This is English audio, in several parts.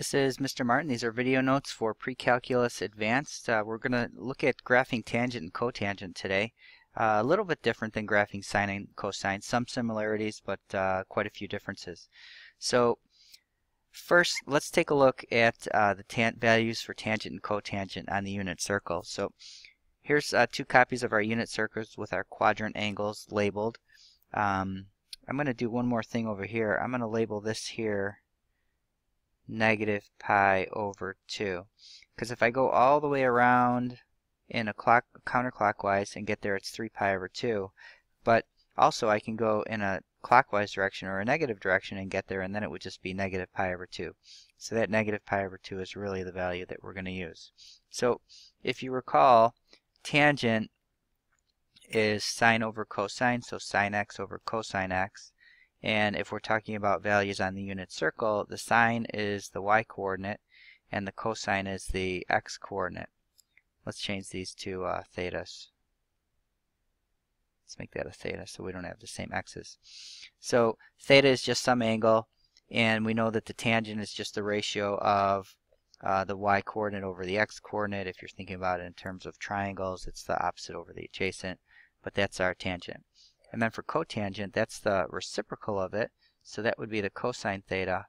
This is Mr. Martin. These are video notes for Pre-Calculus Advanced. Uh, we're going to look at graphing tangent and cotangent today. Uh, a little bit different than graphing sine and cosine. Some similarities, but uh, quite a few differences. So first, let's take a look at uh, the values for tangent and cotangent on the unit circle. So here's uh, two copies of our unit circles with our quadrant angles labeled. Um, I'm going to do one more thing over here. I'm going to label this here negative pi over 2. Because if I go all the way around in a clock counterclockwise and get there, it's 3 pi over 2. But also I can go in a clockwise direction or a negative direction and get there, and then it would just be negative pi over 2. So that negative pi over 2 is really the value that we're going to use. So if you recall, tangent is sine over cosine, so sine x over cosine x. And if we're talking about values on the unit circle, the sine is the y-coordinate and the cosine is the x-coordinate. Let's change these to uh, thetas. Let's make that a theta so we don't have the same x's. So theta is just some angle, and we know that the tangent is just the ratio of uh, the y-coordinate over the x-coordinate. If you're thinking about it in terms of triangles, it's the opposite over the adjacent, but that's our tangent. And then for cotangent, that's the reciprocal of it. So that would be the cosine theta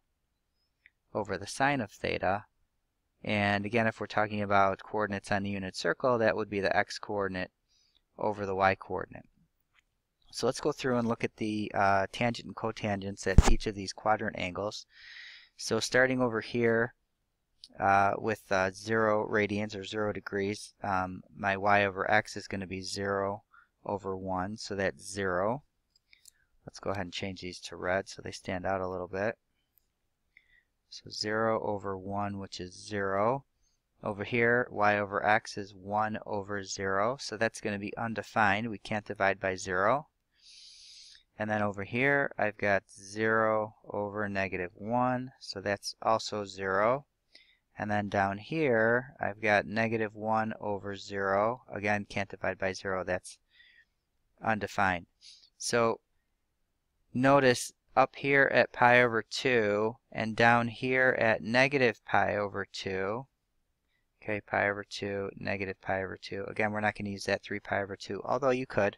over the sine of theta. And again, if we're talking about coordinates on the unit circle, that would be the x-coordinate over the y-coordinate. So let's go through and look at the uh, tangent and cotangents at each of these quadrant angles. So starting over here uh, with uh, 0 radians or 0 degrees, um, my y over x is going to be 0 over 1, so that's 0. Let's go ahead and change these to red so they stand out a little bit. So 0 over 1, which is 0. Over here, y over x is 1 over 0, so that's going to be undefined. We can't divide by 0. And then over here, I've got 0 over negative 1, so that's also 0. And then down here, I've got negative 1 over 0. Again, can't divide by 0, that's undefined. So notice up here at pi over 2 and down here at negative pi over 2, okay, pi over 2, negative pi over 2. Again, we're not going to use that 3 pi over 2, although you could,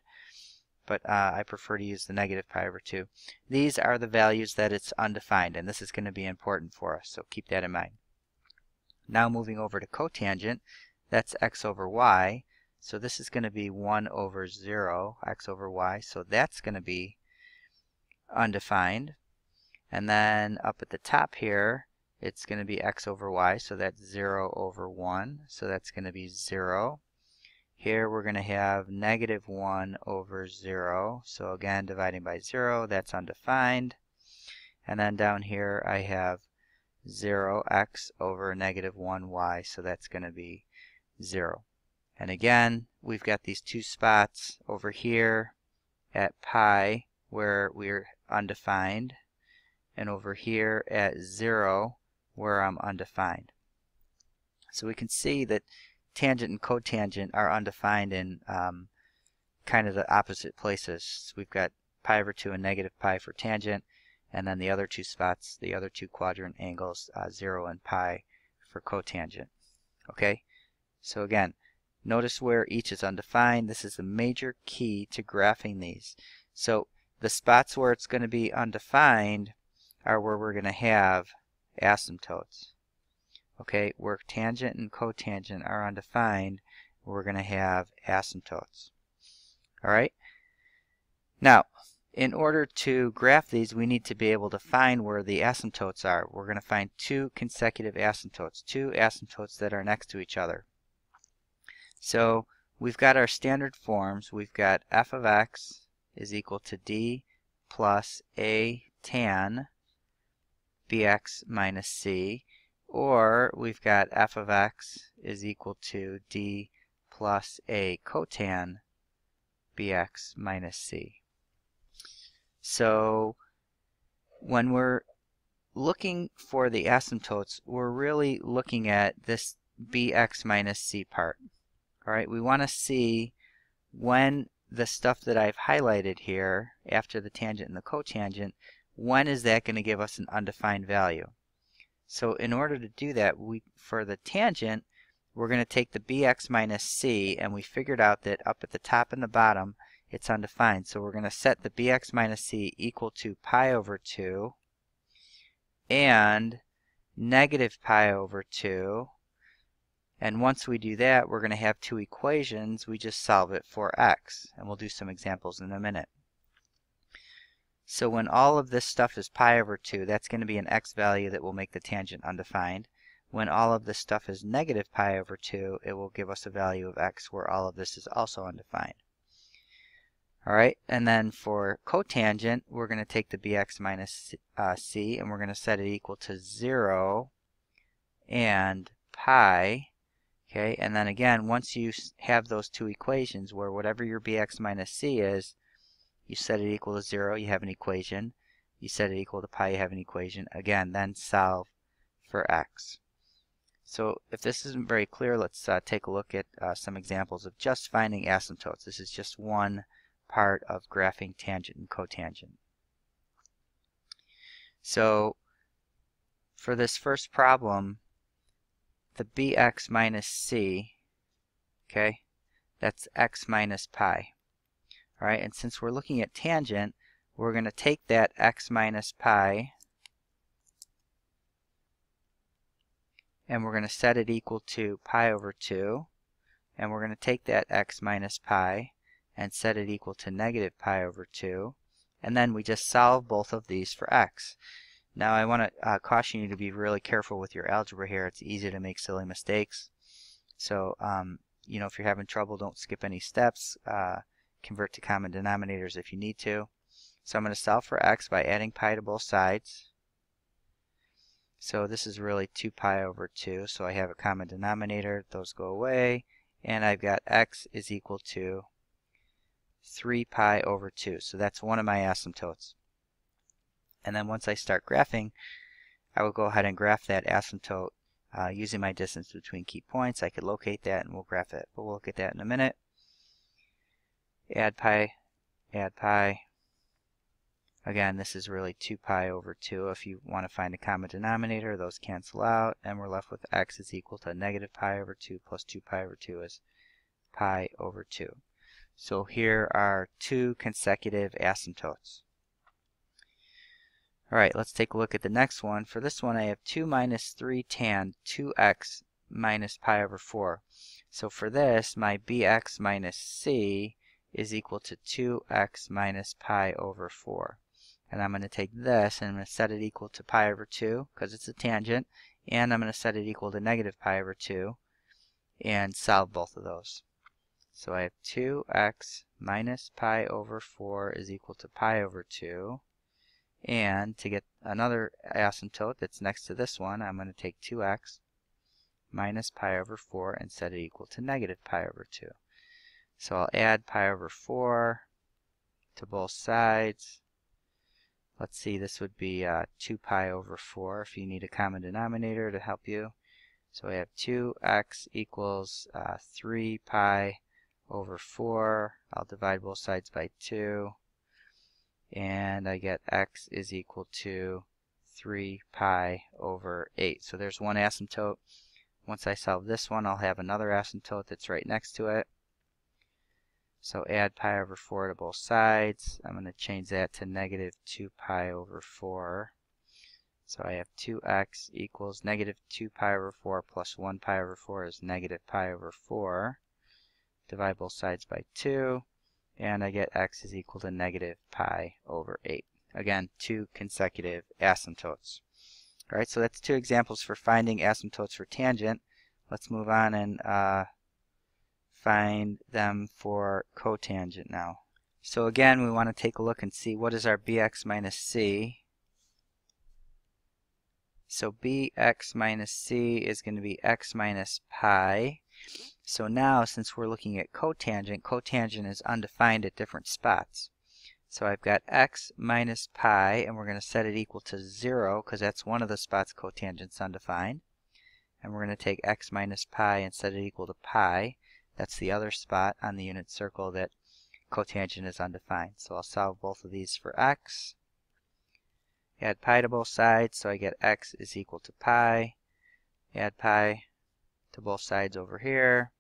but uh, I prefer to use the negative pi over 2. These are the values that it's undefined, and this is going to be important for us, so keep that in mind. Now moving over to cotangent, that's x over y. So this is going to be 1 over 0, x over y. So that's going to be undefined. And then up at the top here, it's going to be x over y. So that's 0 over 1. So that's going to be 0. Here we're going to have negative 1 over 0. So again, dividing by 0, that's undefined. And then down here I have 0x over negative 1y. So that's going to be 0. And again, we've got these two spots over here at pi where we're undefined and over here at 0 where I'm undefined. So we can see that tangent and cotangent are undefined in um, kind of the opposite places. So we've got pi over 2 and negative pi for tangent and then the other two spots, the other two quadrant angles, uh, 0 and pi for cotangent. Okay, so again, Notice where each is undefined. This is a major key to graphing these. So the spots where it's going to be undefined are where we're going to have asymptotes. Okay, where tangent and cotangent are undefined, we're going to have asymptotes. Alright? Now, in order to graph these, we need to be able to find where the asymptotes are. We're going to find two consecutive asymptotes, two asymptotes that are next to each other. So we've got our standard forms. We've got f of x is equal to d plus a tan bx minus c. Or we've got f of x is equal to d plus a cotan bx minus c. So when we're looking for the asymptotes, we're really looking at this bx minus c part. All right, we want to see when the stuff that I've highlighted here after the tangent and the cotangent, when is that going to give us an undefined value? So in order to do that, we for the tangent, we're going to take the bx minus c, and we figured out that up at the top and the bottom, it's undefined. So we're going to set the bx minus c equal to pi over 2 and negative pi over 2. And once we do that, we're going to have two equations. We just solve it for x. And we'll do some examples in a minute. So when all of this stuff is pi over 2, that's going to be an x value that will make the tangent undefined. When all of this stuff is negative pi over 2, it will give us a value of x where all of this is also undefined. Alright, and then for cotangent, we're going to take the bx minus uh, c and we're going to set it equal to 0 and pi. Okay, and then again, once you have those two equations where whatever your bx minus c is, you set it equal to 0, you have an equation. You set it equal to pi, you have an equation. Again, then solve for x. So if this isn't very clear, let's uh, take a look at uh, some examples of just finding asymptotes. This is just one part of graphing tangent and cotangent. So for this first problem, the bx minus c, okay, that's x minus pi. All right, and since we're looking at tangent, we're going to take that x minus pi and we're going to set it equal to pi over 2 and we're going to take that x minus pi and set it equal to negative pi over 2 and then we just solve both of these for x. Now I want to uh, caution you to be really careful with your algebra here. It's easy to make silly mistakes. So, um, you know, if you're having trouble, don't skip any steps. Uh, convert to common denominators if you need to. So I'm going to solve for x by adding pi to both sides. So this is really 2 pi over 2. So I have a common denominator. Those go away. And I've got x is equal to 3 pi over 2. So that's one of my asymptotes. And then once I start graphing, I will go ahead and graph that asymptote uh, using my distance between key points. I could locate that and we'll graph it. But we'll look at that in a minute. Add pi, add pi. Again, this is really 2 pi over 2. If you want to find a common denominator, those cancel out, and we're left with x is equal to negative pi over 2 plus 2 pi over 2 is pi over 2. So here are two consecutive asymptotes. Alright, let's take a look at the next one. For this one, I have 2 minus 3 tan 2x minus pi over 4. So for this, my bx minus c is equal to 2x minus pi over 4. And I'm going to take this and I'm going to set it equal to pi over 2 because it's a tangent. And I'm going to set it equal to negative pi over 2 and solve both of those. So I have 2x minus pi over 4 is equal to pi over 2. And to get another asymptote that's next to this one, I'm going to take 2x minus pi over 4 and set it equal to negative pi over 2. So I'll add pi over 4 to both sides. Let's see, this would be uh, 2 pi over 4 if you need a common denominator to help you. So we have 2x equals uh, 3 pi over 4. I'll divide both sides by 2 and I get x is equal to 3 pi over 8. So there's one asymptote. Once I solve this one, I'll have another asymptote that's right next to it. So add pi over 4 to both sides. I'm going to change that to negative 2 pi over 4. So I have 2x equals negative 2 pi over 4 plus 1 pi over 4 is negative pi over 4. Divide both sides by 2 and I get x is equal to negative pi over 8. Again, two consecutive asymptotes. Alright, so that's two examples for finding asymptotes for tangent. Let's move on and uh, find them for cotangent now. So again, we want to take a look and see what is our bx minus c. So bx minus c is going to be x minus pi. So now, since we're looking at cotangent, cotangent is undefined at different spots. So I've got x minus pi, and we're going to set it equal to 0, because that's one of the spots cotangent's undefined. And we're going to take x minus pi and set it equal to pi. That's the other spot on the unit circle that cotangent is undefined. So I'll solve both of these for x. add pi to both sides, so I get x is equal to pi, add pi to both sides over here,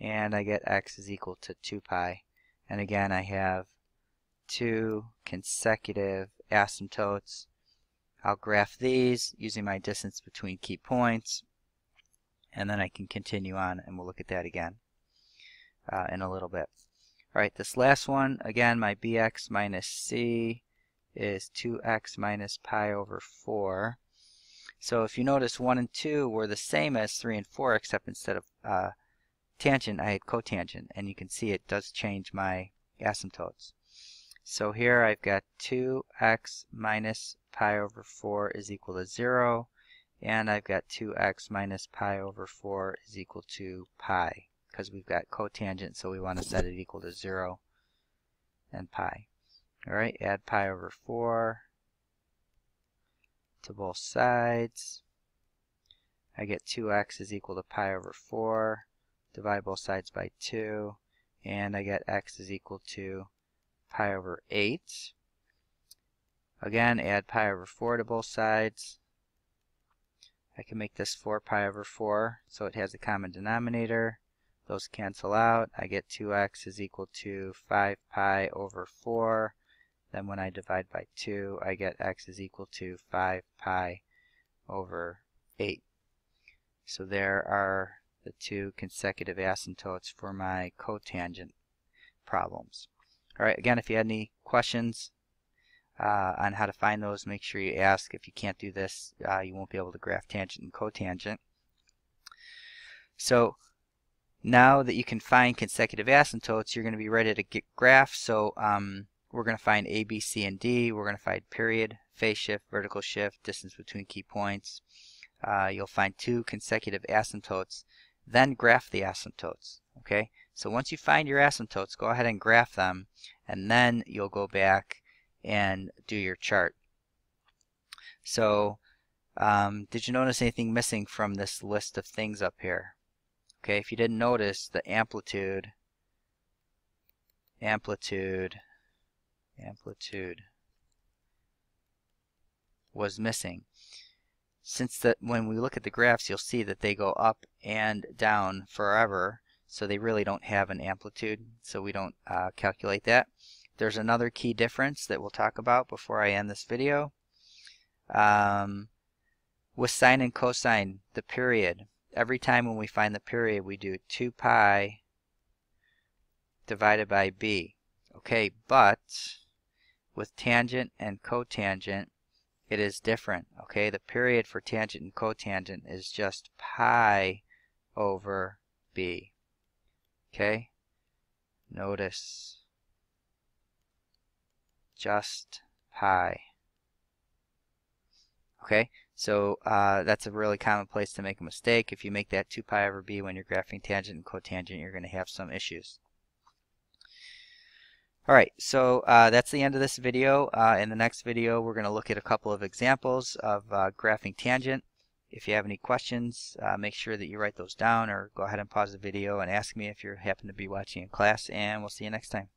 and I get x is equal to 2 pi. And again, I have two consecutive asymptotes. I'll graph these using my distance between key points, and then I can continue on, and we'll look at that again uh, in a little bit. All right, this last one, again, my bx minus c is 2x minus pi over 4. So if you notice 1 and 2 were the same as 3 and 4 except instead of uh, tangent I had cotangent and you can see it does change my asymptotes. So here I've got 2x minus pi over 4 is equal to 0 and I've got 2x minus pi over 4 is equal to pi because we've got cotangent so we want to set it equal to 0 and pi. Alright, add pi over 4 to both sides. I get 2x is equal to pi over 4. Divide both sides by 2. And I get x is equal to pi over 8. Again, add pi over 4 to both sides. I can make this 4 pi over 4 so it has a common denominator. Those cancel out. I get 2x is equal to 5 pi over 4. Then when I divide by 2, I get x is equal to 5 pi over 8. So there are the two consecutive asymptotes for my cotangent problems. Alright, again, if you had any questions uh, on how to find those, make sure you ask. If you can't do this, uh, you won't be able to graph tangent and cotangent. So now that you can find consecutive asymptotes, you're going to be ready to get graphs. So um, we're going to find A, B, C, and D. We're going to find period, phase shift, vertical shift, distance between key points. Uh, you'll find two consecutive asymptotes. Then graph the asymptotes. Okay, so once you find your asymptotes, go ahead and graph them, and then you'll go back and do your chart. So, um, did you notice anything missing from this list of things up here? Okay, if you didn't notice, the amplitude, amplitude, amplitude was missing. Since that when we look at the graphs you'll see that they go up and down forever so they really don't have an amplitude so we don't uh, calculate that. There's another key difference that we'll talk about before I end this video. Um, with sine and cosine, the period, every time when we find the period we do 2 pi divided by b. Okay, but with tangent and cotangent, it is different. Okay, the period for tangent and cotangent is just pi over b. Okay, notice just pi. Okay, so uh, that's a really common place to make a mistake. If you make that 2 pi over b when you're graphing tangent and cotangent, you're going to have some issues. Alright, so uh, that's the end of this video. Uh, in the next video, we're going to look at a couple of examples of uh, graphing tangent. If you have any questions, uh, make sure that you write those down or go ahead and pause the video and ask me if you happen to be watching in class, and we'll see you next time.